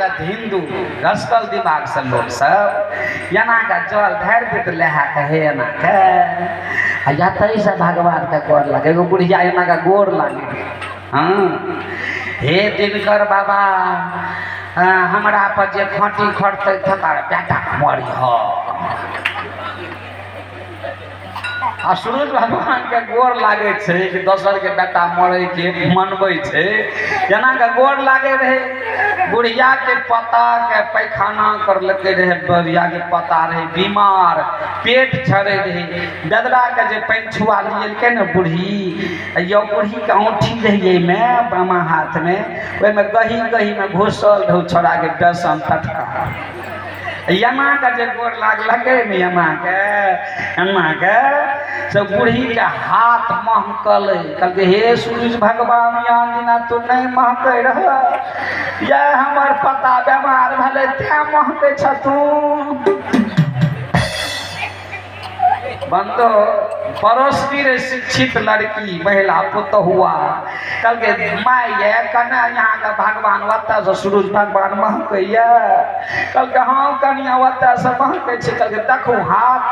लागत हिंदू रसकल दिमाग से लोग सब एना का जल ढार देत लेहा कहे एना के आ या तई से भगवान का गोर लगे एगो बुढ़िया एना का गोर लागे। हाँ। हे दिनकर बाबा आ, हमरा पर जे खटी खटतै तकर बेटा मरी हो आ सूरज भगवान के गोर लागे छै कि दोसर के बेटा मरे के मनबै छै जेना के गोर लागे रहे बुढ़िया के पता के पैखाना करलकै रहे बुढ़िया के पता रहे, बीमार, पेट छड़े रहे। ददरा के जे पानि छुआ लिए ने बूढ़ी यो बूढ़ी के औँठी रहिए में बामा हाथ में ओहिमे गही गही में घुसल रहू छोड़ा के बेसन टटका यमा के जे गोर लागलकै ने यमा के यमा के से बूढ़ी के हाथ महकल कहलकै, हे सूरज भगवान यान दिना तू नहीं महक रह ये हमर पता बीमार भले, ते महकै छ बंदो पड़ोसी रे शिक्षित लड़की, महिला पुतहुआ कल के माय ये कना यहाँ का भगवान ओतऽ से सूरज भगवान महकैया कल के हाँ कनिया ओतऽ से महकै छै। कल के देखू, हाथ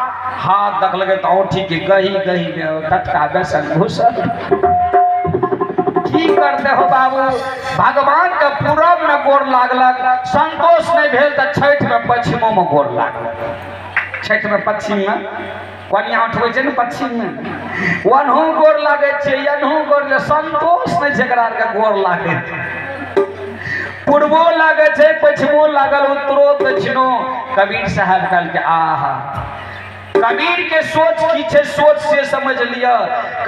हाथ देखलकै तऽ औँठी के गही गही में टटका बेसन घुसल। की करते हो बाबू? भगवान के पूरब में गोर लागलक, संतोष नहीं भेल तऽ छठि में पश्चिमो में गोर लागलक छठ में पश्चिम में कनिया उठबै छै ने पश्चिम में ओनहु गोर लागै छै गोर ले संतोष नहि आरके गोर लागै पूर्वो लागै छै, पश्चिमो लागल, उत्तरो दक्षिणो। कबीर साहब कहलकै, आहा, कबीर के सोच की छै, सोच से समझ लिया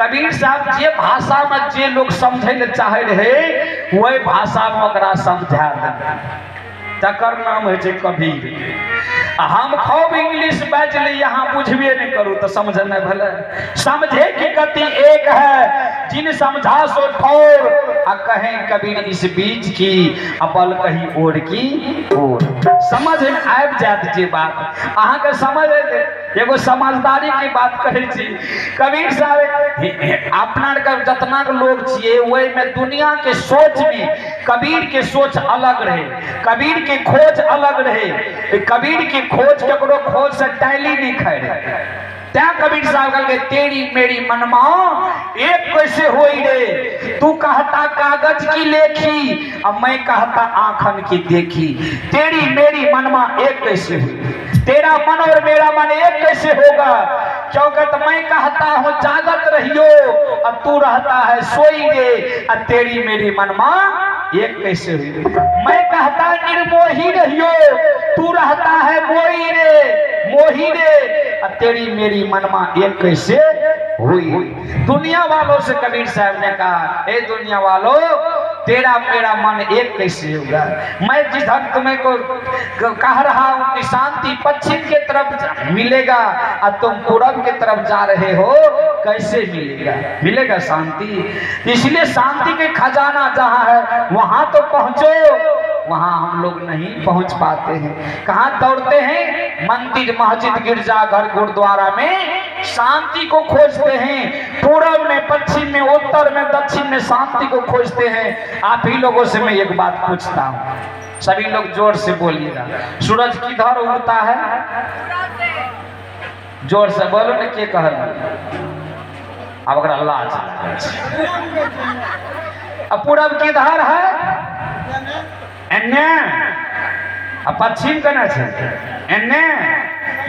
कबीर साहब जे भाषा में जे लोग समझे ले चाहे रहे वही भाषा में ओकरा समझा दे तकर नाम है छै कबीर। हम खूब इंग्लिश बाज ली यहाँ बुझबे नहीं करू तो समझ नहीं भले। समझे की गति एक है, जिन समझा सो ठोर कहें कबीर इस बीच की अपल कही ओर की ओर। समझ में आबि जात जे बात। अहाँ के समझ एगो समझदारी की बात कहै कबीर साहब अपना के जतना लोग में दुनिया के सोच में कबीर के सोच अलग रहे। कबीर के खोज अलग रहे। कबीर की खोज केकरो खोज से टैली नहीं खाए त्या कबीर साहब कहल तेरी मेरी मनमा एक कैसे होई रे? तू कहता कागज़ की लेखी, अब मैं कहता आंखन की देखी। तेरी मेरी मनमा एक कैसे हुई? तेरा मन और मेरा मन एक कैसे होगा? क्योंकि तो मैं कहता हूँ, जागत रहियो, अब तू रहता है सोई रे अब तेरी मेरी मनमा एक कैसे हुई मैं कहता निर्मोही रहियो, तू रहता है मोही रे मोही रे। तेरी मेरी मनमा एक कैसे हुई? दुनिया वालों से कबीर साहब ने कहा, ए दुनिया वालों तेरा मेरा मन एक कैसे होगा? मैं जिधर तुम्हें को कह रहा हूँ कि शांति पश्चिम के तरफ़ मिलेगा, और तुम पूरब के तरफ़ जा रहे हो, कैसे मिलेगा? मिलेगा शांति। इसलिए शांति के खजाना जहाँ है, वहाँ तो पहुंचो। वहाँ हम लोग नहीं पहुँच पाते हैं। कहाँ दौड़ते हैं? मंदिर, मस्जिद, गिरजाघर, गुरुद्वारा में शांति को खोजते हैं। पूरब में, पश्चिम में, उत्तर में, दक्षिण में शांति को खोजते हैं। आप ही लोगों से मैं एक बात पूछता हूँ। सभी लोग ज़ोर से बोलिएगा। सूरज किधर उगता है? ज़ोर से बोलो ना, के कहल अब लागै छै। अब पूरब किधर है? एन्ने आ पश्चिम केना छै। एन्ने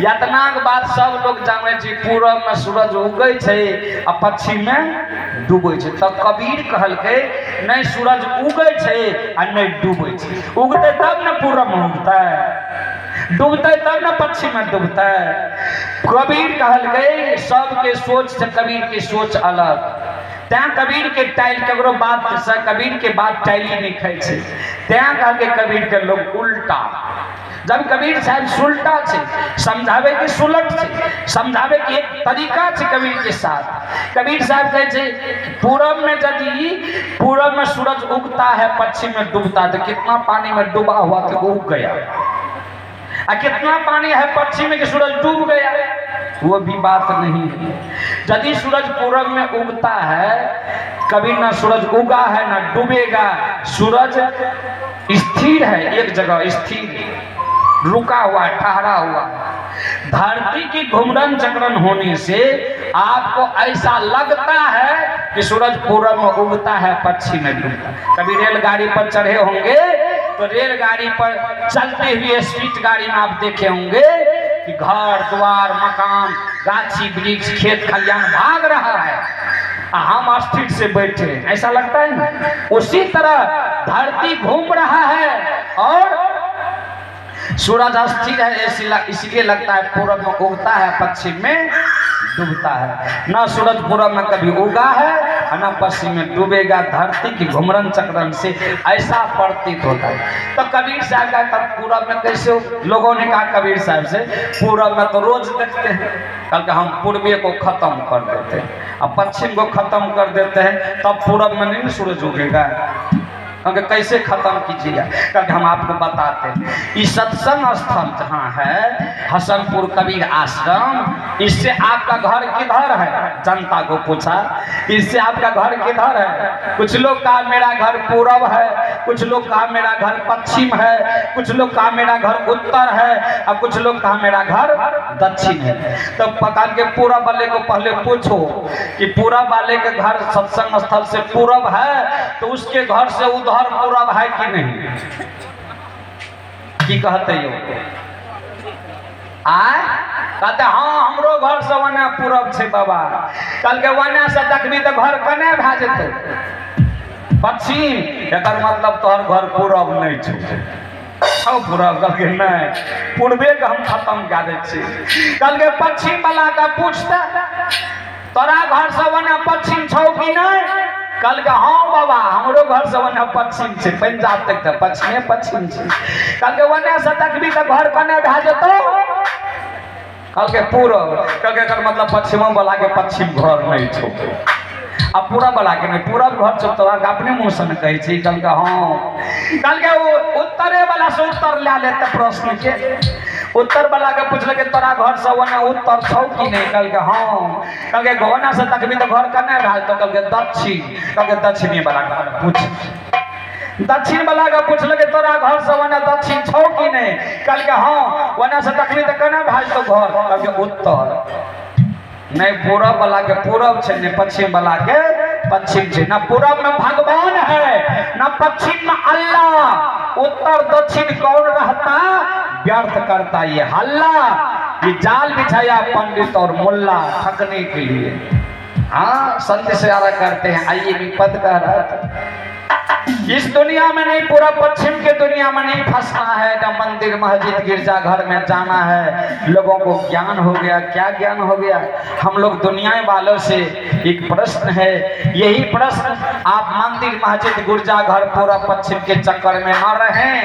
यातनाक बात सब लोग जानै छै पूरब में सूरज उगै आ पश्चिम में डूबै छै। तऽ कबीर कहलकै, नहि, सूरज उगै छै आ नहि डूबै छै। उगतै तब ने पूरब में उगतै। डूबतै तब ने पश्चिम में डूबतै। कबीर कहलकै, सबके सोच से कबीर के सोच अलग। तैं कबीर के टाइल ककरो बात से कबीर के बात टाइली खाई छै। तैं कहलकै कबीर के लोग उल्टा। जब कबीर साहब सुलटा छै, समझावे के सुलट छै, समझावे के एक तरीका छै कबीर के साथ। कबीर साहब कहै छै, पूरब में यदि पूरब में सूरज उगता है, पश्चिम में डूबता है तो कितना पानी में डूबा हुआ तो उग गया। आ कितना पानी है, पश्चिम में कि सूरज डूब गया? वो भी बात नहीं है। यदि सूरज पूरब में उगता है, कभी ना सूरज उगा है, ना डूबेगा। सूरज स्थिर है, एक जगह स्थिर। रुका हुआ, ठहरा हुआ। धरती की घुमरन चक्रण होने से आपको ऐसा लगता है कि सूरज पूरब में उगता है पश्चिम में डूबता कभी रेलगाड़ी पर चढ़े होंगे तो रेलगाड़ी पर चलते हुए स्पीड गाड़ी में आप देखे होंगे कि घर, द्वार, मकान, गाछी, वृक्ष, खेत खलियान भाग रहा है। हम स्थिर से बैठे। ऐसा लगता है उसी तरह धरती घूम रहा है और सूरज अस्थिर है इसलिए लगता है पूर्व में उगता है पश्चिम में। डूबता है। न सूरज पूरब में कभी उगा है, न पश्चिम में डूबेगा। धरती की घुमरन चक्रण से ऐसा प्रतीत होता है। तो कबीर साहब का तब पूरब में कैसे? लोगों ने कहा, कबीर साहब से पूरब में तो रोज देखते हैं। कल के हम पूर्वी को खत्म कर देते हैं। और पश्चिम को खत्म कर देते हैं, तब पूरब में नहीं, सूरज उगेगा। क्योंकि कैसे खत्म कीजिएगा क्योंकि हम आपको बताते हैं। ये सत्संग स्थल जहाँ है, हसनपुर कबीर आश्रम, इससे आपका घर किधर है? जनता को पूछा। इससे आपका घर किधर है? कुछ लोग कहा, मेरा घर पूरब है। कुछ लोग कहा, मेरा घर पश्चिम है। कुछ लोग कहा, मेरा घर उत्तर है। और कुछ लोग कहा, मेरा घर दक्षिण है। तो पकड़ के पूरब वाले को पहले पूछो कि पूरब वाले के घर सत्संग स्थल से पूरब है तो उसके घर से उधर पूरब है कि नहीं। की कहते हो आय? कहते हाँ हमरो घर से वने पूरब छै, बाबा। कल के वने से देखबी तो घर कने भए पश्चिम एकर मतलब तोहर घर पूरब नहीं छौ। छौ पूरब? कहलकै, नहीं। पूर्वे के हम खत्म कए दै छियै कहलकै पश्चिम वाला के पूछते, तोरा घर से वने पश्चिम छौ कि नहीं? कहलकै हाँ बाबा, हमरो घर से वने पश्चिम से पंजाब तक तऽ पश्चिमे पश्चिम छै। कहलकै वने से देखबी तऽ घर कने भए जेतौ। कहलकै पूरब कहलकै एकर मतलब पश्चिमो वाला के पश्चिम घर नहीं छौ। आ पूरब वाला के नहीं पूरब घर छौ के अपने मुँह से कहै छी कहलकै हाँ। कहलकै वो उत्तरे वाला से उत्तर लए लेते प्रश्न के। उत्तर वाला के पूछलकै तोरा घर से वने उत्तर छौ कि नहीं? कहलकै हाँ। कहलकै घोना से तकबी तो घर कने भए तो कहलकै, दक्षिण। कहलकै, दक्षिणी वाला के पूछ। दक्षिण वाला के पूछलकै तोरा घर से वने दक्षिण छौ कि नहीं? कहलकै हाँ। वने से तकबी तो कने भए तो घर? कहलकै, उत्तर। नहीं, पूरब वाला के पूरब छै, नहीं, पश्चिम वाला के पश्चिम से। न पूरब में भगवान है, न पश्चिम में अल्लाह। उत्तर दक्षिण कौन रहता? व्यर्थ करता ये हल्ला। ये जाल बिछाया पंडित और मुल्ला ठगने के लिए। हाँ संत से करते हैं, आइए विपद का रहा इस दुनिया में नहीं, पूरा पश्चिम के दुनिया में नहीं फंसना है। न मंदिर, मस्जिद, गिरजा घर में जाना है, लोगों को ज्ञान हो गया। क्या ज्ञान हो गया? हम लोग दुनिया वालों से एक प्रश्न है। यही प्रश्न, आप मंदिर, मस्जिद, गिरजा घर, पूरा पश्चिम के चक्कर में न रहे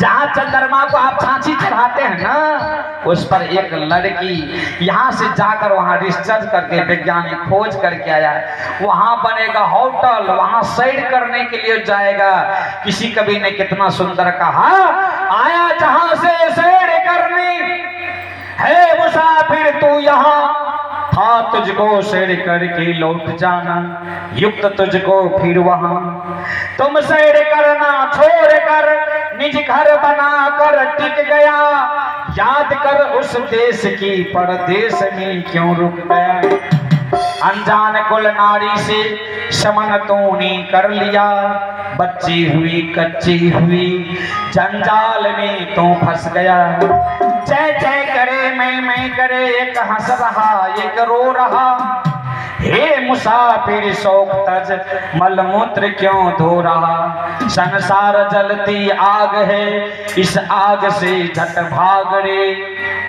जहाँ चंद्रमा को आप छाछी चढ़ाते हैं ना, उस पर एक लड़की यहाँ से जाकर वहाँ रिसर्च करके, वैज्ञानिक खोज करके आया। वहाँ बनेगा होटल, वहाँ सैर करने के लिए जाएगा। किसी कवि ने कितना सुंदर कहा, आया जहाँ से सैर करने, है मुसाफिर तू यहाँ। था तुझको सैर करके लौट जाना, युक्त तुझको फिर वहाँ। तुम सैर करना छोड़ कर, निज घर बना कर टिक गया। याद कर उस देश की, परदेश में क्यों रुक गया? अनजान कुल नारी से समन तूने कर लिया। बच्ची हुई, कच्ची हुई, जंजाल में तू फंस गया। जय जय करे, मैं मैं करे, एक हंस रहा, एक रो रहा। हे मुसाफिर शोक तज, मलमूत्र क्यों धो रहा? संसार जलती आग है, इस आग से झट भाग रे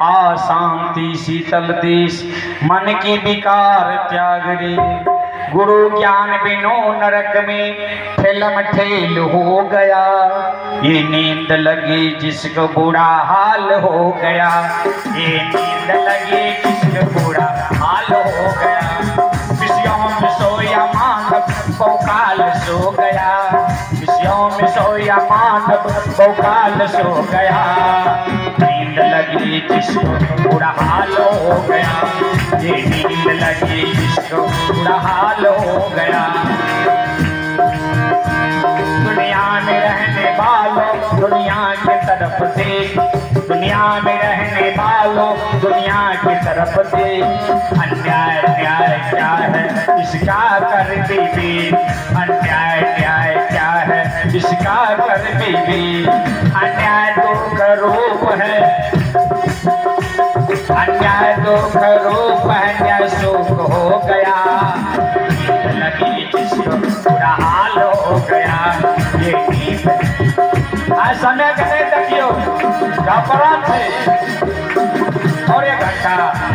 आ शांति शीतल देश, मन की विकार त्याग रे गुरु ज्ञान बिनो नरक में फ़िल्म ठेल हो गया। ये नींद लगी जिसको बुरा हाल हो गया। ये नींद लगी जिसको बुरा हाल हो गया। सोया मानव बहुकाल सो गया। नींद लगी जिसको बुरा हाल हो गया। ये नींद लगी जिसको बुरा हाल हो गया। दुनिया की तरफ़ से दुनिया में रहने वालों, दुनिया की तरफ़ से अन्याय, न्याय क्या है? इसका कर बीबी अन्याय, न्याय क्या है? इसका कर बीबी अन्याय दुख रूप है। अन्याय दुख रूप है, न्याय सुख हो गया। समय के नहीं देखियो घबरा थे और एक घंटा।